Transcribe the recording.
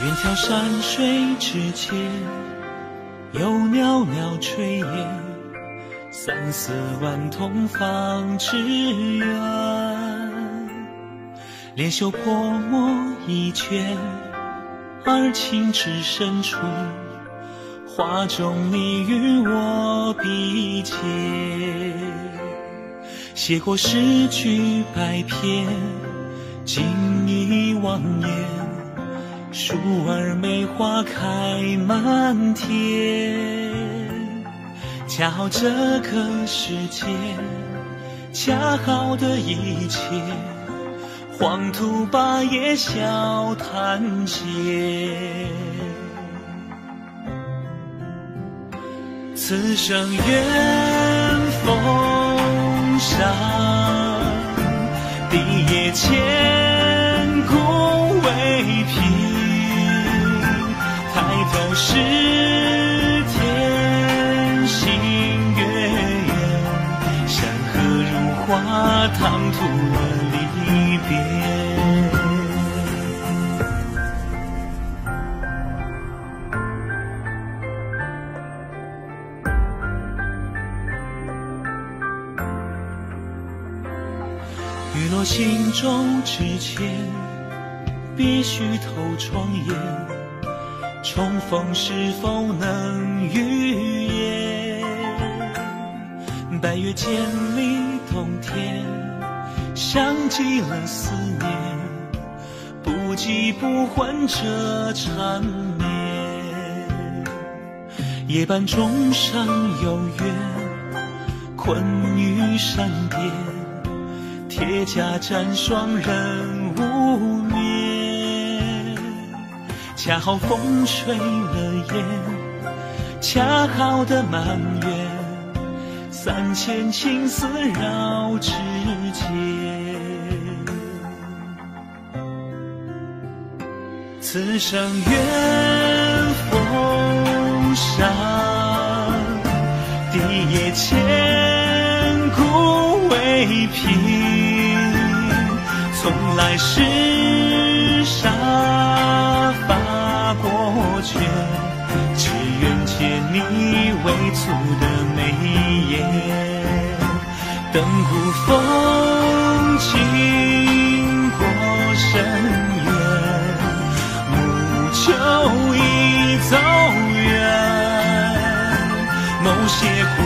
远眺山水之间，有袅袅炊烟，三四万同方之远。莲袖泼墨一卷，而情至深处，画中你与我比肩。写过诗句百篇，今已忘言。树儿梅花开满天，恰好这个时节，恰好的一切，黄土把叶笑谈间。此生愿风沙，地也千如画，唐突了离别。雨落心中之前，必须透窗沿。重逢是否能预言？白月千里冬天，像极了思念，不急不缓这缠绵。夜半钟声有约，困于山巅，铁甲战霜人无眠。恰好风吹了烟，恰好的满月，三千青丝绕指尖。此生愿风沙，地也千古未平，从来是沙发。过却，只愿借你未蹙的，等古风经过深渊，暮秋已走远。某些故